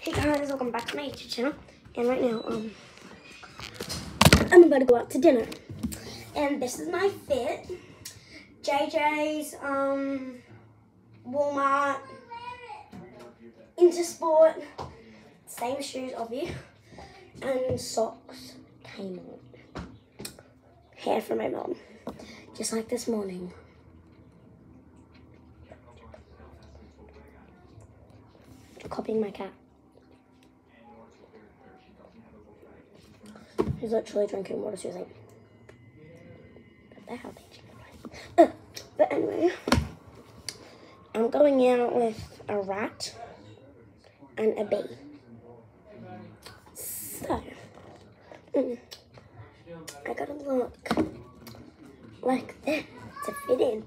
Hey guys, welcome back to my YouTube channel. And right now, um, I'm about to go out to dinner. And this is my fit. JJ's, um, Walmart, Intersport, same shoes you, and socks came on. Hair from my mom, just like this morning. Copying my cat. She's literally drinking water. She was like, what the hell did you uh, But anyway, I'm going out with a rat and a bee. So, mm, I gotta look like that to fit in.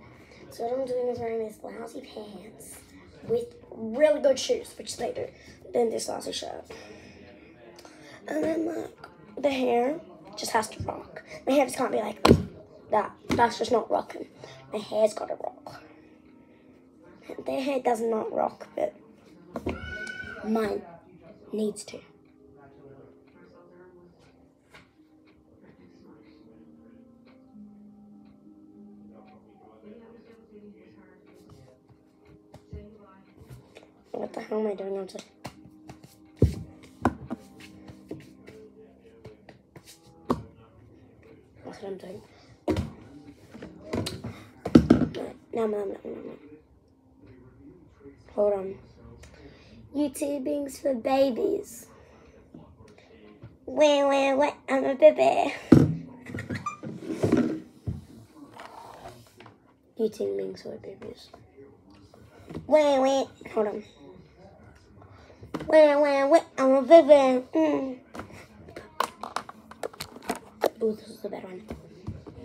So what I'm doing is wearing these lousy pants with really good shoes, which they do, then this lousy shirt. And then look, the hair just has to rock. My hair just can't be like that. That's just not rocking. My hair's gotta rock. Their hair does not rock, but mine needs to. What the hell am I doing? I'm just... what I'm doing. Hold on. YouTubing's for babies. Wait, wait, wait. I'm a baby. YouTubing's for babies. Wait, wait. Hold on. Wait, wait, wait. I'm a baby. Mm. This is the better one.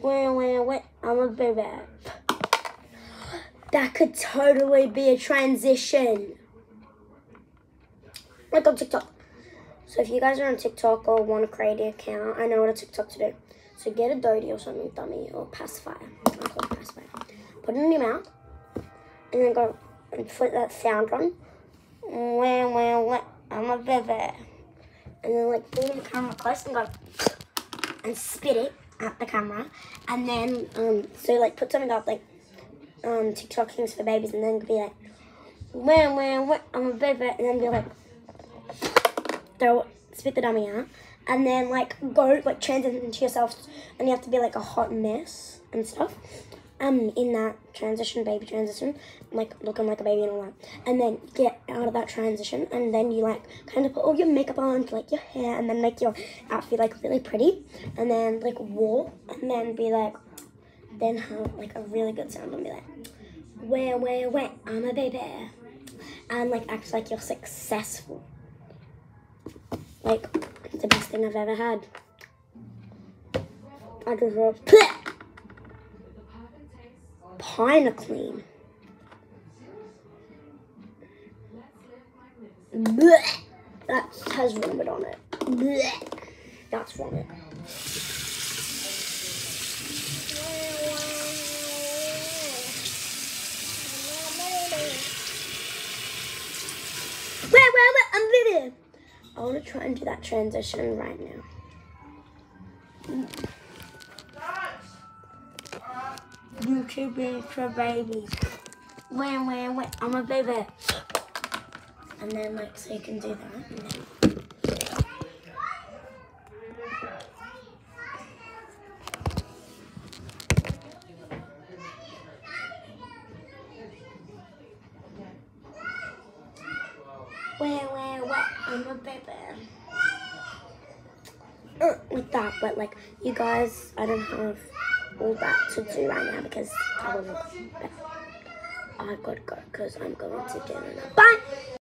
Wait, wait, wait. I'm a baby. That could totally be a transition. Like on TikTok. So if you guys are on TikTok or want to create an account, I know what a TikTok to do. So get a Dodie or something, dummy, or pacifier. I call it pacifier. Put it in your mouth. And then go and put that sound on. Wah, wah, wah. I'm a baby. And then like bring the camera close and go and spit it at the camera. And then um so like put something up like um TikTok things for babies and then be like wah, wah, wah, I'm a baby and then be like throw spit the dummy out. And then like go like transition into yourself and you have to be like a hot mess and stuff um in that transition, baby transition, like looking like a baby and all that. And then get out of that transition and then you like kind of put all your makeup on, like your hair, and then make your outfit like really pretty. And then like walk and then be like then have like a really good sound and be like, Where, where, where, I'm a baby. And like act like you're successful. Like it's the best thing I've ever had. I just love Pine clean. Blech. That has vomit on it. Blech. That's vomit. Wait, wait, wait, I'm leaving. I want to try and do that transition right now. YouTubing for babies. When, when, when, I'm a baby. And then, like, so you can do that. Where, where, where, I'm a baby. Uh, with that, but like, you guys, I don't have all that to do right now because I will I've got to go because I'm going to dinner now. Bye!